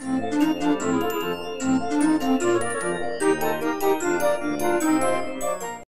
Música